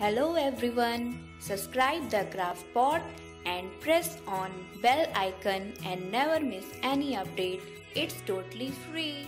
Hello everyone, subscribe the craft Pod and press on bell icon and never miss any update. It's totally free.